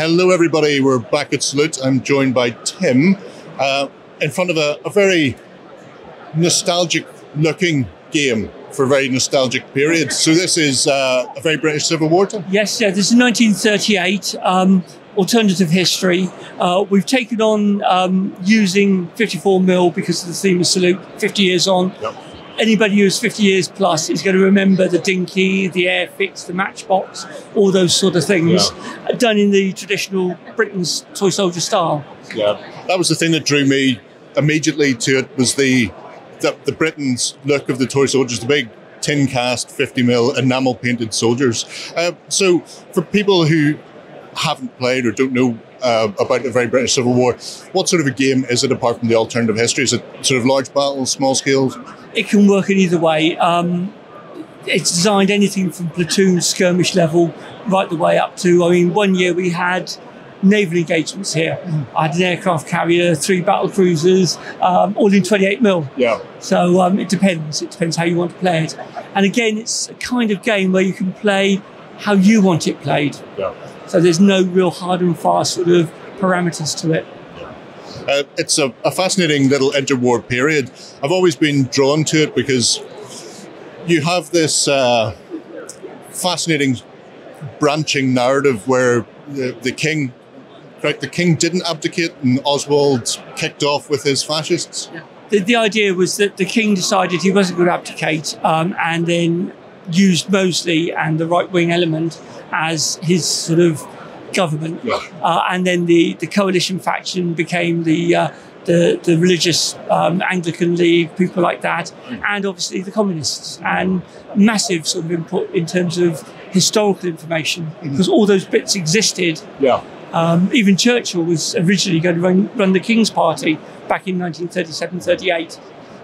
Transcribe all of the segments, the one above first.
Hello, everybody. We're back at Salute. I'm joined by Tim uh, in front of a, a very nostalgic looking game for a very nostalgic period. So, this is uh, a very British Civil War time? Yes, yeah, this is 1938. Um, alternative history. Uh, we've taken on um, using 54 mil because of the theme of Salute 50 years on. Yep. Anybody who's 50 years plus is going to remember the dinky, the airfix, the matchbox, all those sort of things, Yeah. done in the traditional Britain's toy soldier style. Yeah. That was the thing that drew me immediately to it was the the, the Britain's look of the toy soldiers, the big tin cast 50 mil enamel painted soldiers. Uh, so for people who haven't played or don't know uh, about the very British Civil War, what sort of a game is it apart from the alternative history? Is it sort of large battles, small scale? It can work in either way. Um, it's designed anything from platoon skirmish level right the way up to. I mean, one year we had naval engagements here. I had an aircraft carrier, three battle cruisers, um, all in 28 mil. Yeah. So um, it depends. It depends how you want to play it. And again, it's a kind of game where you can play how you want it played. Yeah. So there's no real hard and fast sort of parameters to it. Uh, it's a, a fascinating little interwar period. I've always been drawn to it because you have this uh, fascinating branching narrative where the, the king, right, the king didn't abdicate and Oswald kicked off with his fascists. The, the idea was that the king decided he wasn't going to abdicate um, and then used Mosley and the right wing element as his sort of government. Yeah. Uh, and then the, the coalition faction became the, uh, the, the religious um, Anglican League, people like that, and obviously the communists. And massive sort of input in terms of historical information because all those bits existed Yeah. um, even Churchill was originally going to run, run the King's Party back in 1937 38.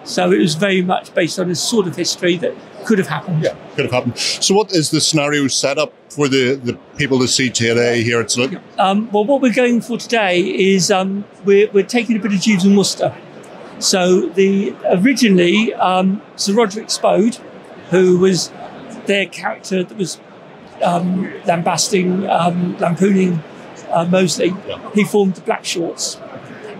So it was very much based on a sort of history that could have happened. Yeah, could have happened. So, what is the scenario set up for the, the people to see today here at Salute? Um, well, what we're going for today is um, we're, we're taking a bit of Jeeves and Wooster. So the originally um, Sir Roderick Spode, who was their character that was um, lambasting, um, lampooning uh, Mosley, Yeah. he formed the Black Shorts,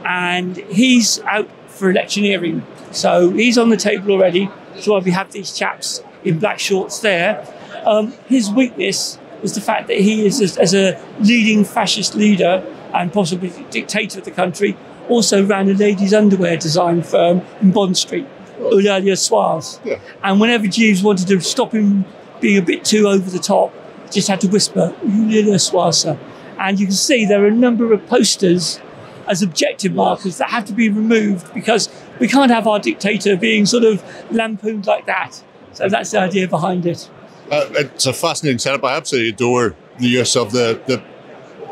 and he's out for electioneering. So he's on the table already. So we have these chaps in black shorts there. Um, his weakness was the fact that he is, as, as a leading fascist leader and possibly dictator of the country, also ran a ladies' underwear design firm in Bond Street, Eulalie Soeurs. Yeah. And whenever Jeeves wanted to stop him being a bit too over the top, just had to whisper, Eulalie Soeurs, sir. And you can see there are a number of posters as objective markers that have to be removed because we can't have our dictator being sort of lampooned like that. So that's the idea behind it. Uh, it's a fascinating setup. I absolutely adore the use of the, the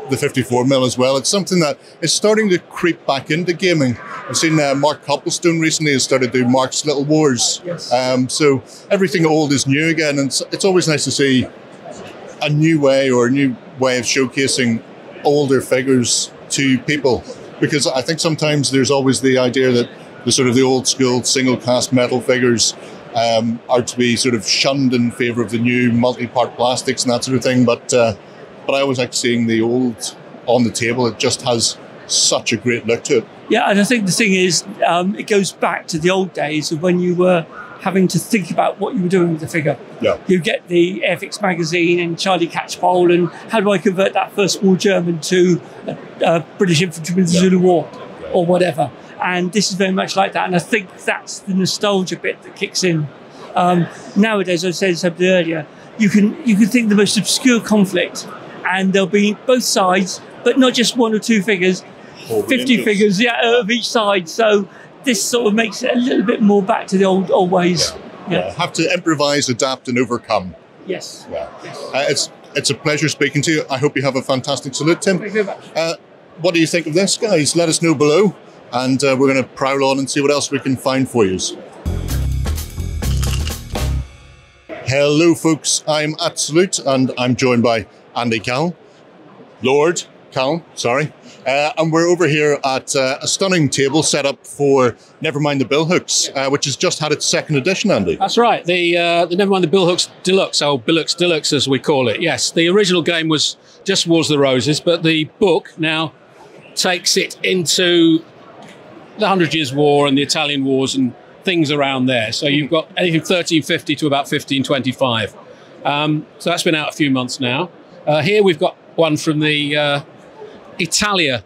the 54 mil as well. It's something that is starting to creep back into gaming. I've seen uh, Mark Copplestone recently has started doing Mark's Little Wars. Yes. Um, so everything old is new again, and it's, it's always nice to see a new way or a new way of showcasing older figures to people. Because I think sometimes there's always the idea that the sort of the old school single cast metal figures um, are to be sort of shunned in favour of the new multi-part plastics and that sort of thing. But uh, but I always like seeing the old on the table. It just has such a great look to it. Yeah, and I think the thing is, um, it goes back to the old days of when you were having to think about what you were doing with the figure. Yeah. You get the Airfix magazine and Charlie Catchpole, and how do I convert that First War German to a, a British infantryman in the Zulu War or whatever? And this is very much like that. And I think that's the nostalgia bit that kicks in. Um, nowadays, as I said something earlier, you can you can think the most obscure conflict, and there'll be both sides, but not just one or two figures, 50 figures yeah, of each side. So this sort of makes it a little bit more back to the old old ways. Yeah. Have to improvise, adapt, and overcome. Yes. Yeah. Uh, it's it's a pleasure speaking to you. I hope you have a fantastic salute, Tim. Thank you very much. Uh, what do you think of this, guys? Let us know below, and uh, we're going to prowl on and see what else we can find for you. Hello, folks. I'm at Salute, and I'm joined by Andy Cal, Lord Callan, sorry. Uh, and we're over here at uh, a stunning table set up for Nevermind the Billhooks, uh, which has just had its second edition, Andy. That's right. The uh, the Nevermind the Billhooks Deluxe, or Billhooks Deluxe as we call it. Yes, the original game was just Wars of the Roses, but the book now takes it into the Hundred Years' War and the Italian Wars and things around there. So you've got anything 1350 to about 1525. Um, so that's been out a few months now. Uh, here we've got one from the uh, Italia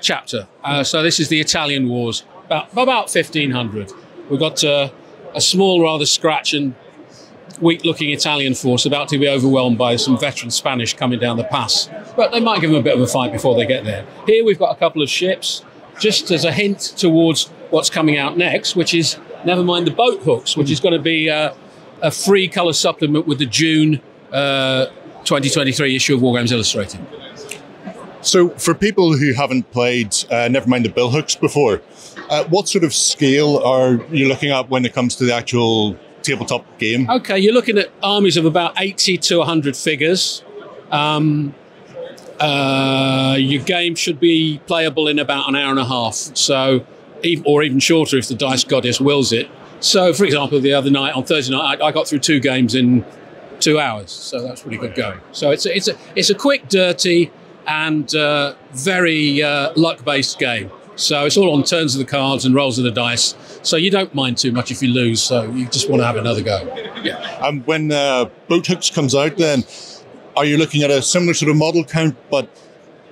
chapter. Uh, so this is the Italian Wars, about about 1500. We've got uh, a small, rather scratch and weak-looking Italian force about to be overwhelmed by some veteran Spanish coming down the pass. But they might give them a bit of a fight before they get there. Here we've got a couple of ships, just as a hint towards what's coming out next, which is never mind the boat hooks, which is going to be uh, a free colour supplement with the June uh, 2023 issue of War Games Illustrated. So, for people who haven't played uh, Nevermind the Billhooks before, uh, what sort of scale are you looking at when it comes to the actual tabletop game? Okay, you're looking at armies of about 80 to 100 figures. Um, uh, your game should be playable in about an hour and a half, so or even shorter if the dice goddess wills it. So, for example, the other night on Thursday night, I, I got through two games in two hours, so that's really good going. So it's a, it's a it's a quick, dirty, and uh, very uh, luck-based game. So it's all on turns of the cards and rolls of the dice. So you don't mind too much if you lose. So you just want to have another go. Yeah. And when uh, Boat Hooks comes out, then are you looking at a similar sort of model count, but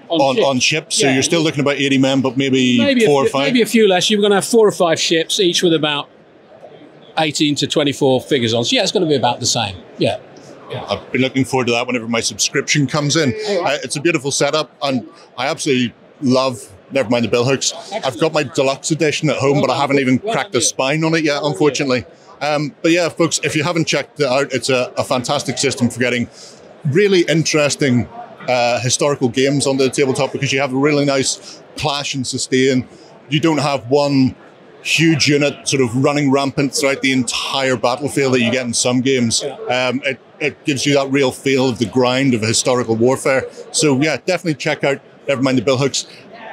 on, on, ships. on ships? So you're still looking about 80 men, but maybe, maybe four or five? Maybe a few less. You're going to have four or five ships, each with about 18 to 24 figures on. So yeah, it's going to be about the same. Yeah. Yeah. I've been looking forward to that whenever my subscription comes in. Uh, it's a beautiful setup, and I absolutely love. Never mind the bill hooks. I've got my deluxe edition at home, but I haven't even cracked the spine on it yet, unfortunately. Um, but yeah, folks, if you haven't checked it out, it's a, a fantastic system for getting really interesting uh, historical games onto the tabletop because you have a really nice clash and sustain. You don't have one huge unit sort of running rampant throughout the entire battlefield that you get in some games. Um, it, it gives you that real feel of the grind of historical warfare. So yeah, definitely check out Nevermind the Bill Hooks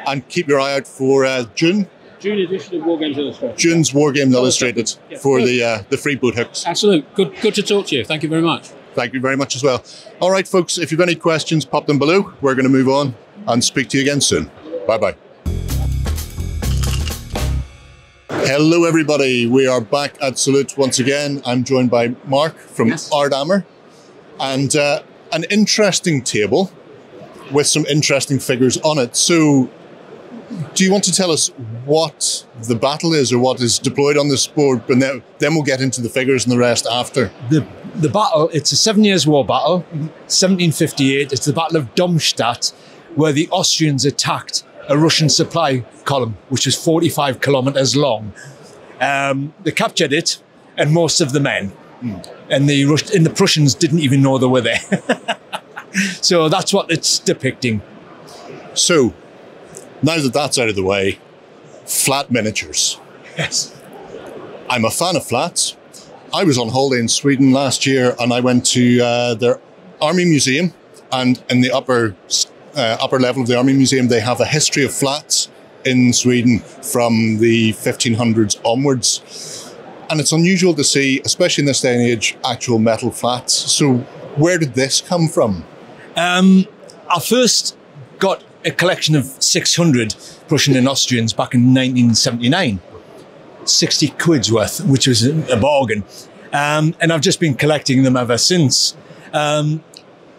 and keep your eye out for uh, June. June edition of War Games Illustrated. June's War Games Illustrated yeah. for the uh, the free boat hooks. Absolutely. Good good to talk to you. Thank you very much. Thank you very much as well. All right, folks, if you've any questions, pop them below. We're going to move on and speak to you again soon. Bye bye. Hello, everybody. We are back at Salute once again. I'm joined by Mark from yes. Ardhammer and uh, an interesting table with some interesting figures on it. So, do you want to tell us what the battle is or what is deployed on this board? And then, then we'll get into the figures and the rest after. The the battle, it's a Seven Years' War battle, 1758. It's the Battle of Domstadtl, where the Austrians attacked a Russian supply column, which was 45 kilometers long. Um, they captured it and most of the men. Mm. And the Rus- and the Prussians didn't even know they were there. so that's what it's depicting. So, now that that's out of the way, flat miniatures. Yes. I'm a fan of flats. I was on holiday in Sweden last year and I went to uh, their army museum. And in the upper uh, upper level of the army museum, they have a history of flats in Sweden from the 1500s onwards. And it's unusual to see, especially in this day and age, actual metal flats. So, where did this come from? Um, I first got a collection of 600 Prussian and Austrians back in 1979. 60 quid's worth, which was a bargain. Um, and I've just been collecting them ever since. Um,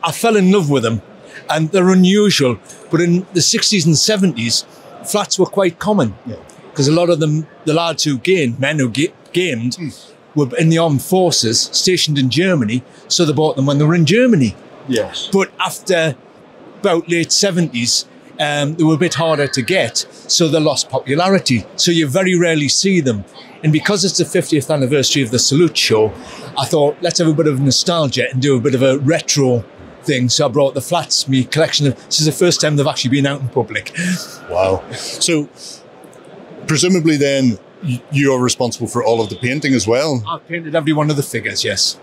I fell in love with them and they're unusual. But in the 60s and 70s, flats were quite common because yeah. a lot of them, the lads who gained, men who ga- gamed, mm. were in the armed forces stationed in Germany. So they bought them when they were in Germany. Yes. But after about late 70s, um, they were a bit harder to get, so they lost popularity. So you very rarely see them. And because it's the 50th anniversary of the Salute Show, I thought let's have a bit of nostalgia and do a bit of a retro thing. So I brought the flats, me collection of. This is the first time they've actually been out in public. Wow! So presumably, then you're responsible for all of the painting as well. I've painted every one of the figures. Yes.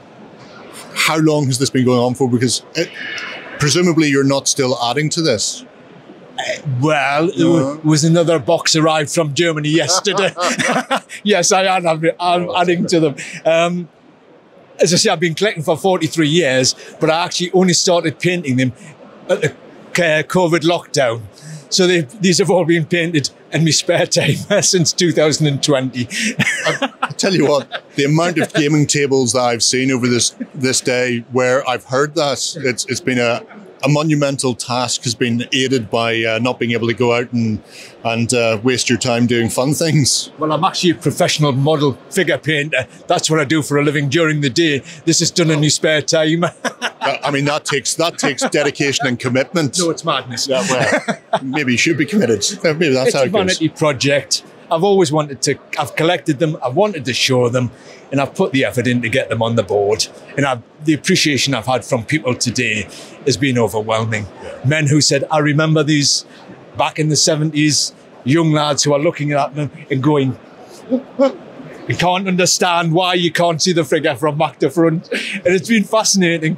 How long has this been going on for? Because it, presumably you're not still adding to this. Well, there wa- was another box arrived from Germany yesterday. yes, I am. I'm, I'm adding to them. Um, as I say, I've been collecting for 43 years, but I actually only started painting them at the uh, COVID lockdown. So they, these have all been painted in my spare time since 2020. I tell you what, the amount of gaming tables that I've seen over this this day where I've heard that it's it's been a a monumental task has been aided by uh, not being able to go out and and uh, waste your time doing fun things. Well, I'm actually a professional model figure painter. That's what I do for a living during the day. This is done in my spare time. I mean, that takes that takes dedication and commitment. no, it's madness. Yeah, well, maybe you should be committed. Maybe that's it's how a it goes. vanity project. I've always wanted to. I've collected them. I've wanted to show them, and I've put the effort in to get them on the board. And I've, the appreciation I've had from people today has been overwhelming. Men who said, "I remember these back in the '70s." Young lads who are looking at them and going, "You can't understand why you can't see the figure from back to front," and it's been fascinating.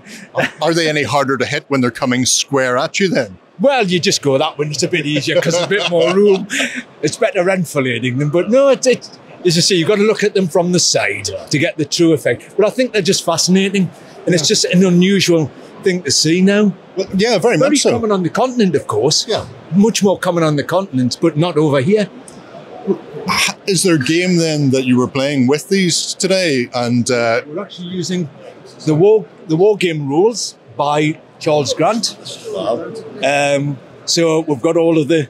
Are they any harder to hit when they're coming square at you? Then Well, you just go that one. It's a bit easier because there's a bit more room. It's better enfilading them, but no, it's, it's as I say, you've got to look at them from the side to get the true effect. But I think they're just fascinating, and it's just an unusual thing to see now. well, yeah, very, Very much so. common on the continent, of course. Yeah. Much more common on the continent, but not over here. Is there a game then that you were playing with these today? And uh, We're actually using the war the war game rules by Charles Grant. Um, so we've got all of the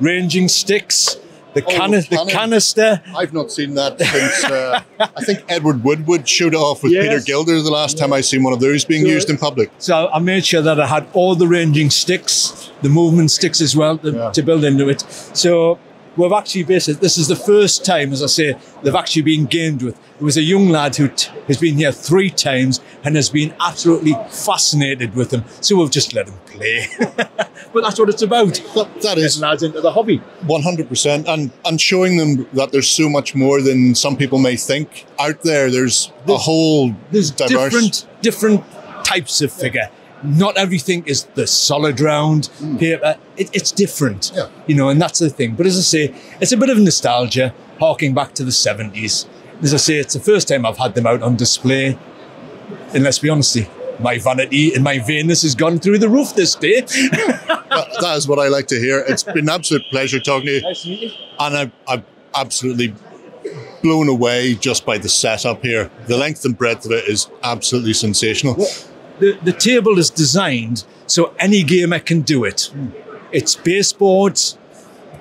ranging sticks, the, Oh, canni- the cannon. canister. I've not seen that since uh, I think Edward Woodward showed it off with Yes. Peter Gilder the last time I seen one of those being So- used in public. So I made sure that I had all the ranging sticks, the movement sticks as well to, Yeah. to build into it. So we've actually basically, this is the first time, as I say, they've actually been gamed with. There was a young lad who t- has been here three times and has been absolutely fascinated with them. So we've just let him play. but that's what it's about. That, that is lads into the hobby. one hundred percent, and and showing them that there's so much more than some people may think out there. There's a whole There's diverse. different different types of figure. Not everything is the solid round hmm. paper. It, it's different. Yeah. you know, and that's the thing. But as I say, it's a bit of nostalgia, harking back to the seventies. As I say, it's the first time I've had them out on display. And let's be honest, my vanity and my vainness has gone through the roof this day. That- that is what I like to hear. It's been an absolute pleasure talking to you, nice to meet you. and I, I'm absolutely blown away just by the setup here. The length and breadth of it is absolutely sensational. The, the table is designed so any gamer can do it. It's baseboards,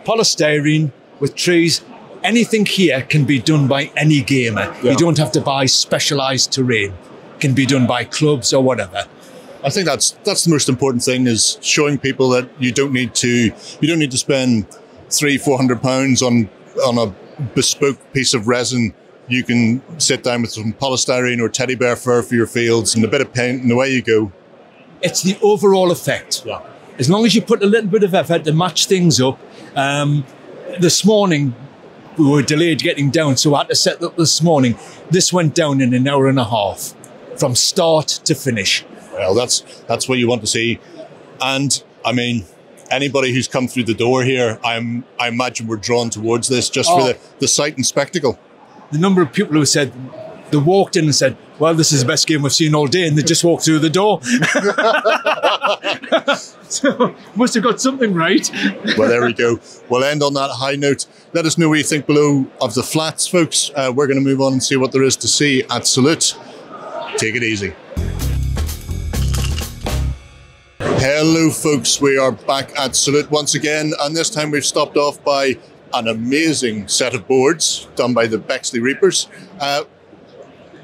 polystyrene with trees. Anything here can be done by any gamer. Yeah. You don't have to buy specialized terrain. Can be done by clubs or whatever. I think that's that's the most important thing is showing people that you don't need to you don't need to spend three four hundred pounds on on a bespoke piece of resin. You can sit down with some polystyrene or teddy bear fur for your fields and a bit of paint, and away you go. It's the overall effect. Yeah. As long as you put a little bit of effort to match things up. Um, this morning, we were delayed getting down, so I had to set up this morning. This went down in an hour and a half from start to finish. Well, that's that's what you want to see, and I mean. Anybody who's come through the door here, I'm I imagine we're drawn towards this just for Oh. the, the sight and spectacle. The number of people who said they walked in and said, "Well, this is the best game we've seen all day," and they just walked through the door. so must have got something right. Well, there we go. We'll end on that high note. Let us know what you think below of the flats, folks. Uh, we're going to move on and see what there is to see at Salute. Take it easy. Hello, folks. We are back at Salute once again, and this time we've stopped off by an amazing set of boards done by the Bexley Reapers. Uh,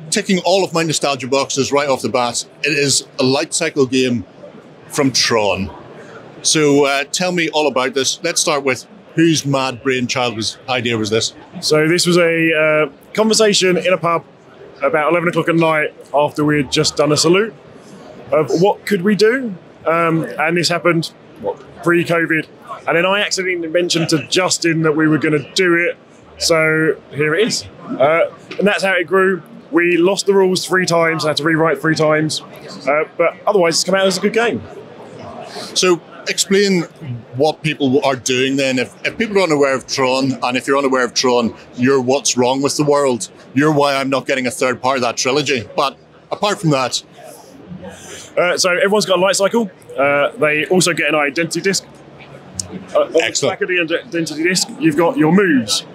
ticking all of my nostalgia boxes right off the bat. It is a light cycle game from Tron. So uh, tell me all about this. Let's start with whose mad brainchild was idea was this? So this was a uh, conversation in a pub about 11 o'clock at night after we had just done a salute of what could we do? Um, and this happened pre-COVID. And then I accidentally mentioned to Justin that we were going to do it. So here it is. Uh, and that's how it grew. We lost the rules three times, I had to rewrite three times. Uh, but otherwise, it's come out as a good game. So explain what people are doing then. If, if people are unaware of Tron, and if you're unaware of Tron, you're what's wrong with the world. You're why I'm not getting a third part of that trilogy. But apart from that, Uh, so everyone's got a light cycle. Uh, they also get an identity disc. Uh, on the back of the identity disc, you've got your moves.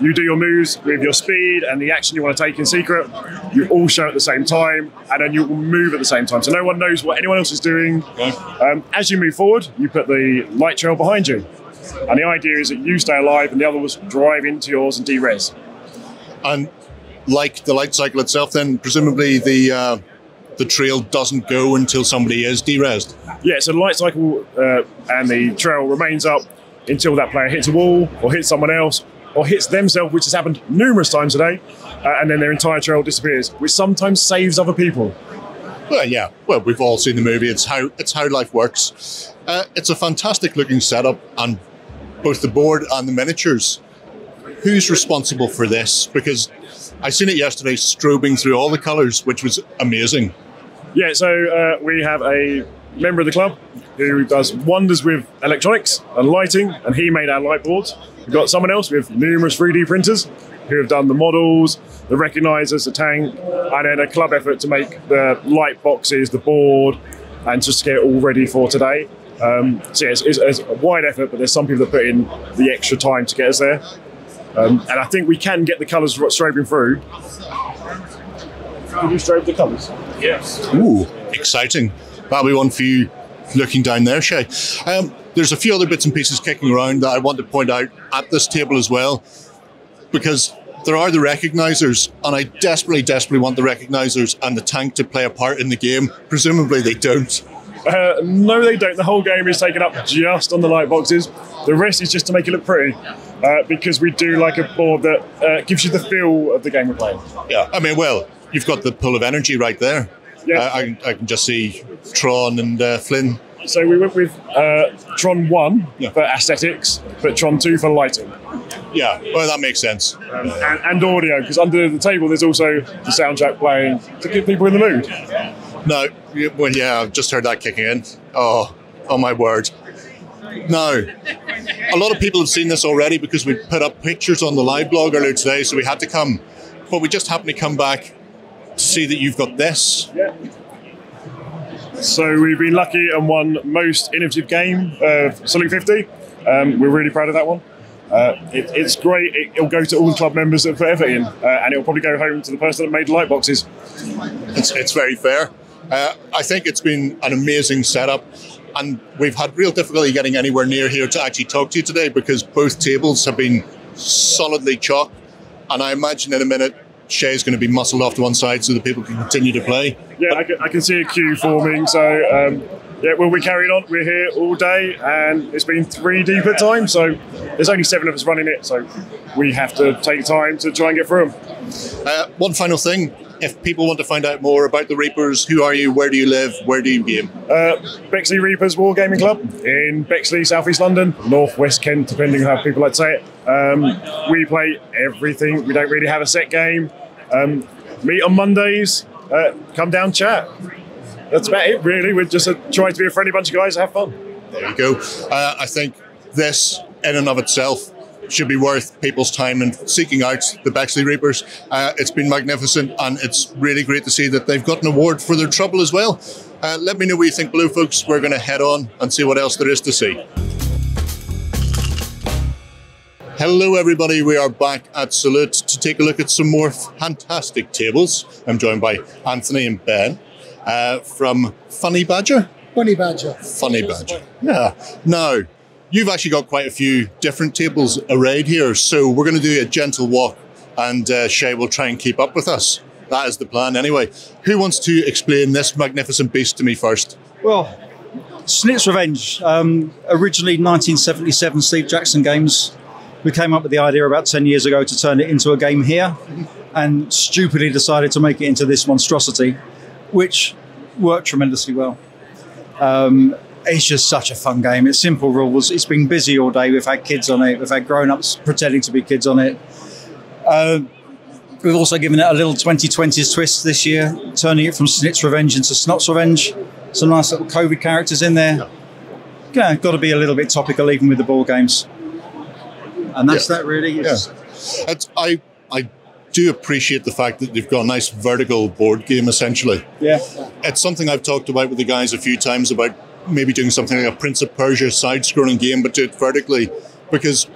You do your moves with your speed and the action you want to take in secret. You all show at the same time, and then you will move at the same time. So no one knows what anyone else is doing. Um, as you move forward, you put the light trail behind you. And the idea is that you stay alive and the others drive into yours and de-res. and like the light cycle itself, then presumably the uh, the trail doesn't go until somebody is derezzed. Yeah, so the light cycle uh, and the trail remains up until that player hits a wall or hits someone else or hits themselves, which has happened numerous times today, uh, and then their entire trail disappears, which sometimes saves other people. Well, yeah. Well, we've all seen the movie. It's how it's how life works. Uh, it's a fantastic looking setup, and both the board and the miniatures. Who's responsible for this? Because I seen it yesterday, strobing through all the colours, which was amazing. Yeah, so uh, we have a member of the club who does wonders with electronics and lighting, and he made our light boards. We've got someone else with numerous 3D printers who have done the models, the recognizers, the tank, and then a club effort to make the light boxes, the board, and just to get it all ready for today. Um, so yeah, it's, it's, it's a wide effort, but there's some people that put in the extra time to get us there. Um, and I think we can get the colours strobing through. Can you strobe the colours? Yes. Ooh, exciting. That'll be one for you looking down there, Shay. Um, there's a few other bits and pieces kicking around that I want to point out at this table as well, because there are the recognizers, and I desperately, desperately want the recognizers and the tank to play a part in the game. Presumably they don't. Uh, no, they don't. The whole game is taken up just on the light boxes. The rest is just to make it look pretty, uh, because we do like a board that uh, gives you the feel of the game we're playing. Yeah, I mean, well, you've got the pull of energy right there. Yeah. Uh, I, I can just see Tron and uh, Flynn. So we went with uh, Tron 1 Yeah. for aesthetics, but Tron 2 for lighting Yeah, well, that makes sense. um, and, and audio, because under the table there's also the soundtrack playing to get people in the mood. No, well, yeah, I've just heard that kicking in. Oh, oh my word. No. A lot of people have seen this already because we put up pictures on the live blog earlier today, so we had to come. But we just happened to come back see that you've got this. Yeah. So we've been lucky and won most innovative game of Salute 50. Um, we're really proud of that one. Uh, it, it's great. It, it'll go to all the club members that put effort in, uh, and it'll probably go home to the person that made light boxes. It's, it's very fair. Uh, I think it's been an amazing setup, and we've had real difficulty getting anywhere near here to actually talk to you today because both tables have been solidly chalked. And I imagine in a minute, Shay's going to be muscled off to one side so that people can continue to play. Yeah, I can, I can see a queue forming. So um, yeah, well, we're carrying on. We're here all day, and it's been three deep at times. So there's only seven of us running it, so we have to take time to try and get through them. Uh, one final thing. If people want to find out more about the Reapers, who are you? Where do you live? Where do you game? Uh, Bexley Reapers Wargaming Club in Bexley, South East London, North West Kent, depending on how people like to say it. Um, we play everything. We don't really have a set game. Um, meet on Mondays. Uh, come down, chat. That's about it, really. We're just uh, trying to be a friendly bunch of guys, have fun. There you go. Uh, I think this, in and of itself, should be worth people's time in seeking out the Bexley Reapers. Uh, it's been magnificent, and it's really great to see that they've got an award for their trouble as well. Uh, let me know what you think, Blue folks. We're going to head on and see what else there is to see. Hello, everybody. We are back at Salute to take a look at some more fantastic tables. I'm joined by Anthony and Ben uh, from Bunny Badger. Bunny Badger. Bunny Badger. Yeah. Now, you've actually got quite a few different tables arrayed here, so we're going to do a gentle walk, and uh, Shay will try and keep up with us. That is the plan, anyway. Who wants to explain this magnificent beast to me first? Well, Snit's Revenge, um, originally 1977 Steve Jackson games. We came up with the idea about 10 years ago to turn it into a game here and stupidly decided to make it into this monstrosity, which worked tremendously well. Um, it's just such a fun game. It's simple rules. It's been busy all day. We've had kids on it. We've had grown-ups pretending to be kids on it. Uh, we've also given it a little 2020s twist this year, turning it from Snit's Revenge into Snot's Revenge. Some nice little COVID characters in there. yeah, got to be a little bit topical even with the board games. And that's Yeah. that really. Yeah. It's, I I do appreciate the fact that they've got a nice vertical board game essentially. yeah. It's something I've talked about with the guys a few times about maybe doing something like a Prince of Persia side-scrolling game, but do it vertically, because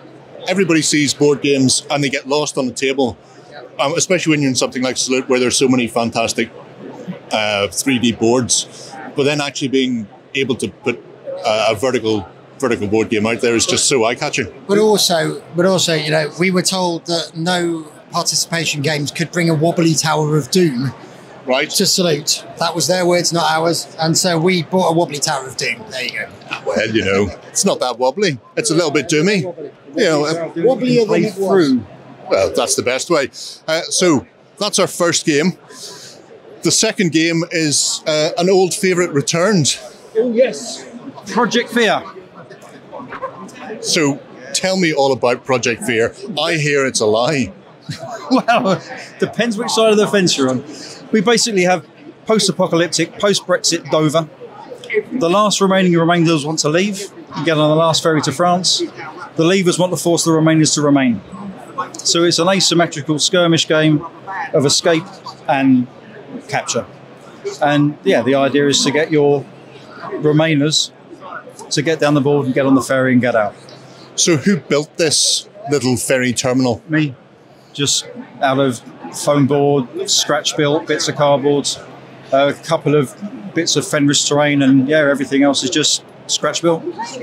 everybody sees board games and they get lost on the table, um, especially when you're in something like Salute where there's so many fantastic uh, 3D boards. But then actually being able to put uh, a vertical vertical board game out there is just so eye-catching. But also, but also, you know, we were told that no participation games could bring a wobbly Tower of Doom Right? to salute. That was their words, not ours. And so we bought a wobbly Tower of Doom. There you go. Well, you know, it's not that wobbly. It's a little bit doomy. You know, uh, Wobblier than it through. Well, that's the best way. Uh, so that's our first game. The second game is uh, an old favourite returned. Oh yes. Project Fear. So tell me all about Project Fear. I hear it's a lie. well, depends which side of the fence you're on. We basically have post-apocalyptic, post-Brexit Dover. The last remaining Remainers want to leave and get on the last ferry to France. The leavers want to force the Remainers to remain. So it's an asymmetrical skirmish game of escape and capture. And yeah, the idea is to get your Remainers to get down the board and get on the ferry and get out. So who built this little ferry terminal? me just out of foam board, scratch built bits of cardboard, a couple of bits of Fenris terrain, and yeah, everything else is just scratch built. I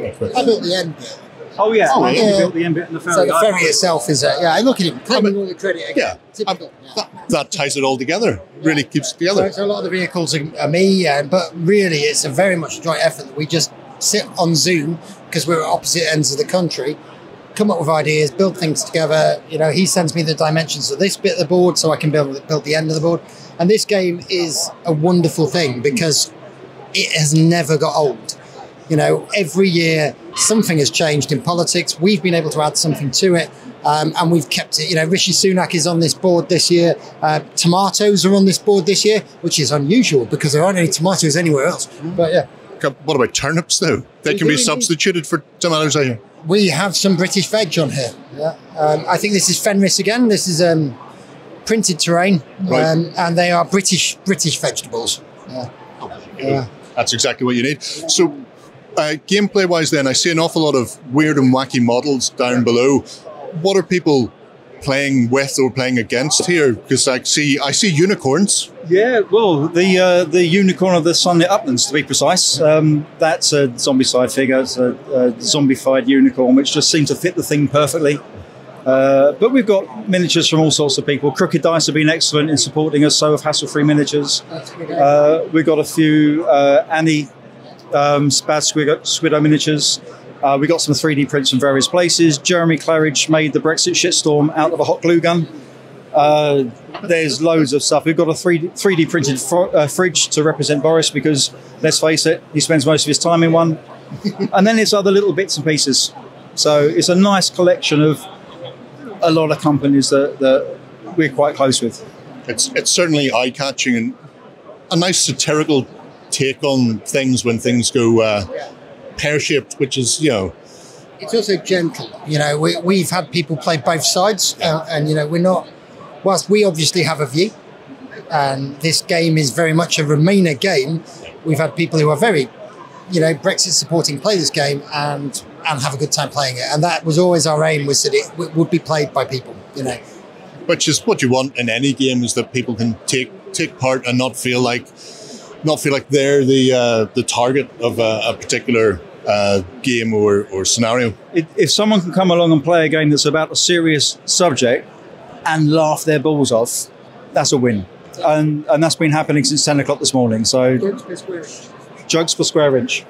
built the end bit. Oh yeah, Oh, you yeah. built the end bit and the ferry. So the ferry itself is, uh, yeah, I look at him, claiming all the credit again. Yeah, Typical. yeah. that, that ties it all together. Really keeps it together. so a lot of the vehicles are, are me, but really it's a very much joint effort. We just sit on Zoom because we're at opposite ends of the country, come up with ideas, build things together. You know, he sends me the dimensions of this bit of the board so I can build build the end of the board. And this game is a wonderful thing because it has never got old. You know, every year something has changed in politics. We've been able to add something to it, um, and we've kept it. You know, Rishi Sunak is on this board this year. Uh, tomatoes are on this board this year, which is unusual because there aren't any tomatoes anywhere else. But yeah, What about turnips, though? They can be substituted for tomatoes, I hear. we have some British veg on here. Yeah. Um, I think this is Fenris again. This is um, printed terrain, Right. um, and they are British British vegetables. Yeah. Yeah. That's exactly what you need. So, uh, gameplay wise, then, I see an awful lot of weird and wacky models down below. What are people playing with or playing against here? Because I see, I see unicorns. Yeah, well, the uh, the unicorn of the sunlit uplands, to be precise. Um, that's a zombie side figure. It's a, a zombified unicorn, which just seems to fit the thing perfectly. Uh, but we've got miniatures from all sorts of people. Crooked Dice have been excellent in supporting us, so have Hassle Free Miniatures. Uh, we've got a few uh, Annie um, Bad Squid- Squiddo miniatures. Uh, we got some 3D prints from various places. Jeremy Claridge made the Brexit shitstorm out of a hot glue gun. Uh, there's loads of stuff. We've got a 3D, 3D printed fr- uh, fridge to represent Boris because, let's face it, he spends most of his time in one. and then there's other little bits and pieces. So it's a nice collection of a lot of companies that, that we're quite close with. It's it's certainly eye catching and a nice satirical take on things when things go uh, pear shaped, which is you know it's also gentle. You know, we, we've had people play both sides, uh, and you know, we're not. Whilst we obviously have a view, and this game is very much a Remainer game, we've had people who are very, you know, Brexit supporting play this game and and have a good time playing it. And that was always our aim was that it w- would be played by people. You know, which is what you want in any game is that people can take take part and not feel like not feel like they're the uh, the target of a, a particular uh, game or, or scenario. If, if someone can come along and play a game that's about a serious subject and laugh their balls off, that's a win. And, and that's been happening since 10 o'clock this morning. So, jokes per square inch.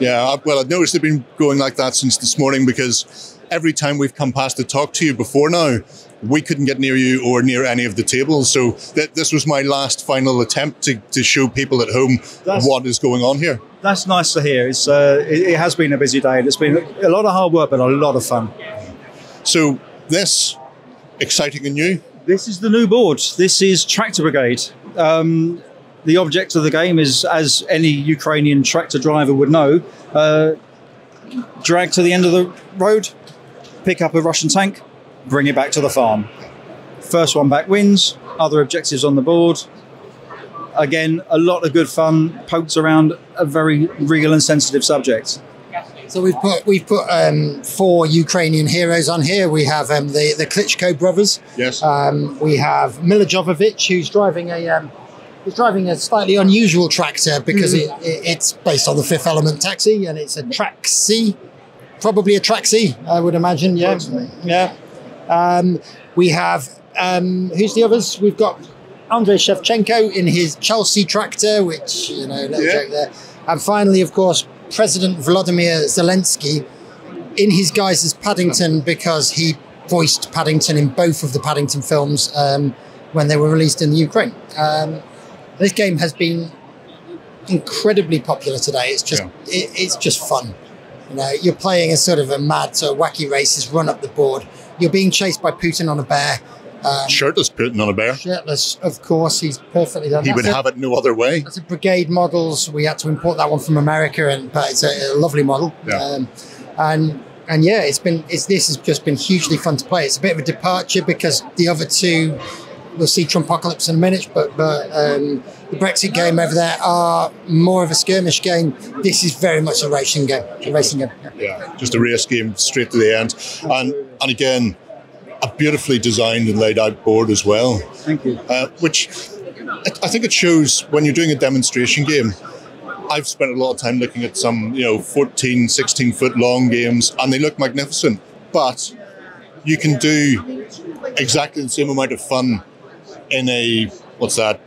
Yeah, well, I've noticed they've been going like that since this morning because every time we've come past to talk to you before now, we couldn't get near you or near any of the tables. So th- this was my last final attempt to, to show people at home That's- what is going on here. That's nice to hear. It's, uh, it, it has been a busy day. And it's been a lot of hard work, but a lot of fun. So this exciting and new. This is the new board. This is Tractor Brigade. Um, the object of the game is, as any Ukrainian tractor driver would know, uh, drag to the end of the road, pick up a Russian tank, bring it back to the farm. First one back wins. Other objectives on the board. Again, a lot of good fun poked around a very real and sensitive subject. So we've put we've put um, four Ukrainian heroes on here. We have um, the the Klitschko brothers. Yes. Um, we have Milla Jovovich, who's driving a um, he's driving a slightly unusual tractor because it, it, it's based on the Fifth Element taxi, and it's a track C, probably a track C, I would imagine. Yeah, yeah. Um, we have um, who's the others? We've got Andrei Shevchenko in his Chelsea tractor, which you know, little Yeah. joke there. And finally, of course, President Vladimir Zelensky in his guise as Paddington because he voiced Paddington in both of the Paddington films um, when they were released in the Ukraine. Um, this game has been incredibly popular today. It's just Yeah. it, it's just fun. You know, you're playing a sort of a mad, sort of wacky races, run up the board. You're being chased by Putin on a bear. Um, Shirtless Putin on a bear. shirtless, of course, he's perfectly done. He would So- have it no other way. it's a brigade models. We had to import that one from America, and but it's a, a lovely model. Yeah. Um, and and yeah, it's been it's this has just been hugely fun to play. It's a bit of a departure because the other two, we'll see Trumpocalypse in a minute, but but um, the Brexit game over there are more of a skirmish game. This is very much a racing game. A racing game. Yeah, just a race game straight to the end, and and again, a beautifully designed and laid out board as well. Thank you. uh, which I I think it shows when you're doing a demonstration game. I've spent a lot of time looking at some, you know, 14, 16 foot long games, and they look magnificent. But you can do exactly the same amount of fun in a what's that,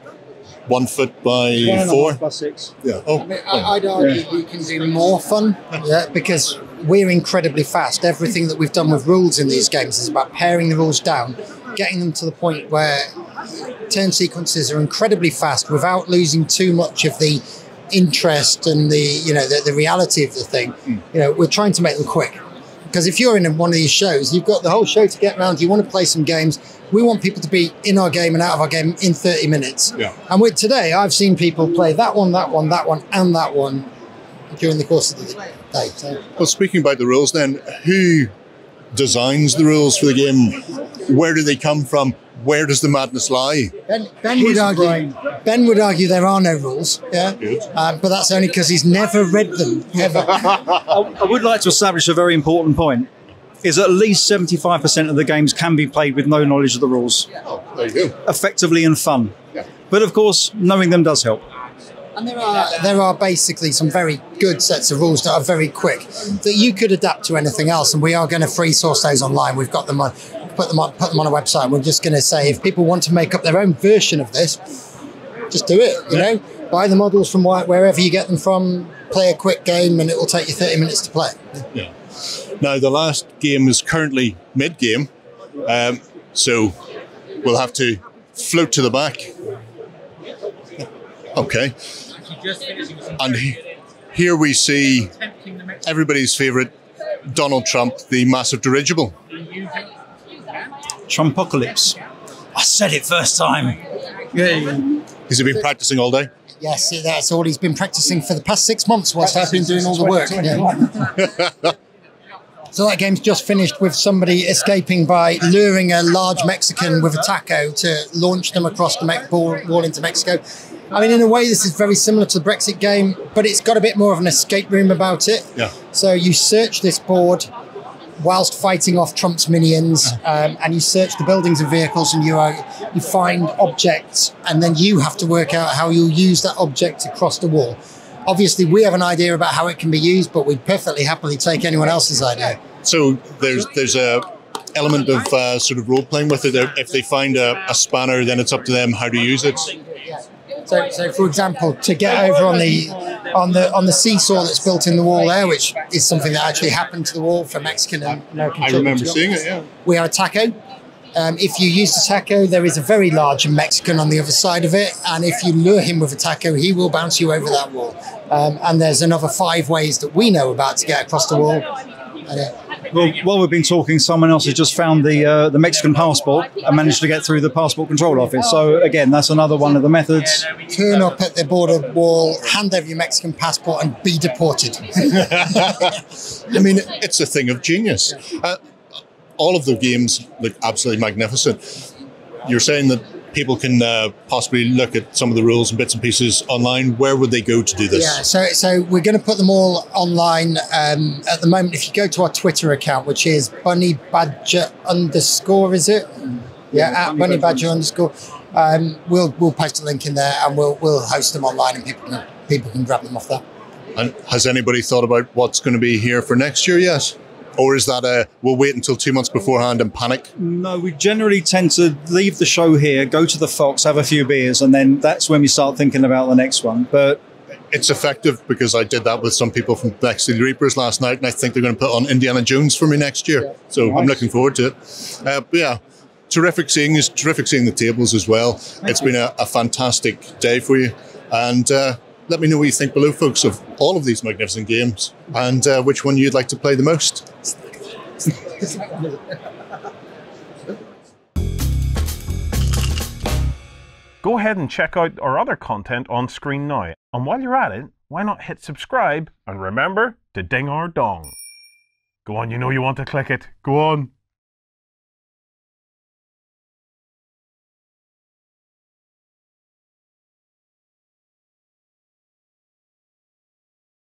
one foot by four? by plus six. Yeah. Oh, I, I'd argue we can do more fun, yeah, because we're incredibly fast. Everything that we've done with rules in these games is about paring the rules down, getting them to the point where turn sequences are incredibly fast without losing too much of the interest and the you know the, the reality of the thing. Hmm. You know, we're trying to make them quick. Because if you're in one of these shows, you've got the whole show to get around. You want to play some games. We want people to be in our game and out of our game in 30 minutes. Yeah. And with today, I've seen people play that one, that one, that one, and that one during the course of the day. So well, speaking about the rules, then, who designs the rules for the game? Where do they come from? Where does the madness lie? Ben, ben would argue. Ben would argue there are no rules. Yeah, uh, but that's only because he's never read them ever. I, I would like to establish a very important point. Is at least 75% of the games can be played with no knowledge of the rules, Oh, there you go. effectively and fun. Yeah. But of course, knowing them does help. And there are there are basically some very good sets of rules that are very quick that you could adapt to anything else. And we are going to free source those online. We've got them on, put them on, put them on a website. We're just going to say if people want to make up their own version of this, just do it. You know, buy the models from wherever you get them from. Play a quick game, and it will take you thirty minutes to play. Yeah. Now, the last game is currently mid game, um, so we'll have to float to the back. Okay. And he- here we see everybody's favourite Donald Trump, the massive dirigible. Trumpocalypse. I said it first time. Yay. Has he been practicing all day? Yes, that's all he's been practicing for the past six months whilst I've been doing all the work. Yeah. so that game's just finished with somebody escaping by luring a large Mexican with a taco to launch them across the Me- wall, wall into Mexico. I mean, in a way, this is very similar to the Brexit game, but it's got a bit more of an escape room about it. Yeah. So you search this board whilst fighting off Trump's minions, um, and you search the buildings and vehicles, and you are, you find objects, and then you have to work out how you'll use that object to cross the wall. Obviously, we have an idea about how it can be used, but we'd perfectly happily take anyone else's idea. So there's there's a element of uh, sort of role playing with it. If they find a, a spanner, then it's up to them how to use it. So, so for example, to get over on the on the on the seesaw that's built in the wall there, which is something that actually happened to the wall for Mexican and American I remember seeing it. Yeah. We are a taco. Um, if you use the taco, there is a very large Mexican on the other side of it, and if you lure him with a taco, he will bounce you over that wall. Um, and there's another five ways that we know about to get across the wall. And, uh, Well, while we've been talking, someone else has just found the uh, the Mexican passport and managed to get through the passport control office. So again, that's another one of the methods. Turn up at the border wall, hand over your Mexican passport, and be deported. I mean, it's a thing of genius. Uh, all of the games look absolutely magnificent. You're saying that people can uh, possibly look at some of the rules and bits and pieces online. Where would they go to do this? Yeah, so so we're going to put them all online um, at the moment. If you go to our Twitter account, which is Bunny Badger underscore, is it? Yeah, at Bunny Badger underscore. Um, we'll we'll post a link in there and we'll we'll host them online and people can people can grab them off there. And has anybody thought about what's going to be here for next year yet? Or is that a we'll wait until two months beforehand and panic? No, we generally tend to leave the show here, go to the Fox, have a few beers, and then that's when we start thinking about the next one. But It's effective because I did that with some people from Bexley Reapers last night, and I think they're going to put on Indiana Jones for me next year. So I'm looking forward to it. Uh, but yeah, terrific seeing you, terrific seeing the tables as well. It's been a, a fantastic day for you, and uh, let me know what you think below, folks, of all of these magnificent games, and uh, which one you'd like to play the most. Go ahead and check out our other content on screen now. And while you're at it, why not hit subscribe and remember to ding our dong. Go on, you know you want to click it. Go on.